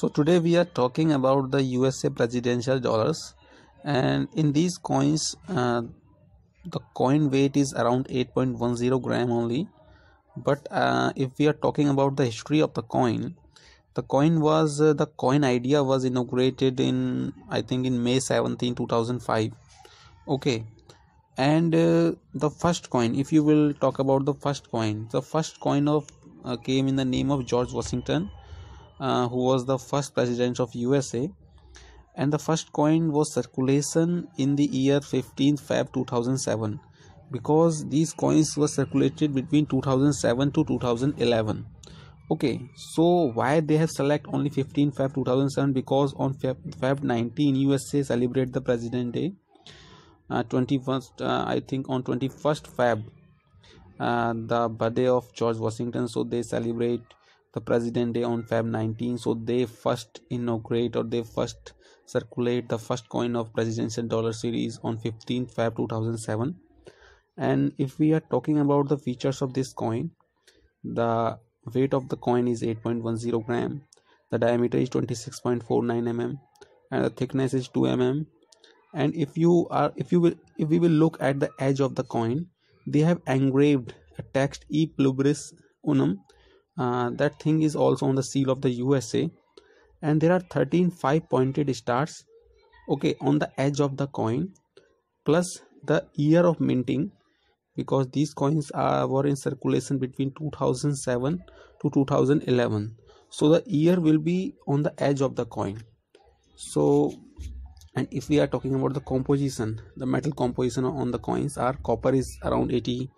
So today we are talking about the USA presidential dollars, and in these coins, uh, the coin weight is around 8.10 gram only. But uh, if we are talking about the history of the coin, the coin was uh, the coin idea was inaugurated in I think in May 17, 2005. Okay, and uh, the first coin, if you will talk about the first coin, the first coin of uh, came in the name of George Washington uh, who was the first president of USA and the first coin was circulation in the year 15 Feb 2007 because these coins were circulated between 2007 to 2011 okay so why they have select only 15 Feb 2007 because on Feb, Feb 19 USA celebrate the president day uh, 21st uh, I think on 21st Feb uh, the birthday of George Washington. So they celebrate the president day on feb 19 so they first inaugurate or they first circulate the first coin of presidential dollar series on 15 feb 2007 and if we are talking about the features of this coin the weight of the coin is 8.10 gram. The diameter is 26.49 mm and the thickness is 2 mm and if you are if you will if we will look at the edge of the coin they have engraved a text e pluribus unum uh, that thing is also on the seal of the USA and there are 13 five pointed stars okay on the edge of the coin plus the year of minting because these coins are were in circulation between 2007 to 2011 so the year will be on the edge of the coin. So and if we are talking about the composition the metal composition on the coins are copper is around 80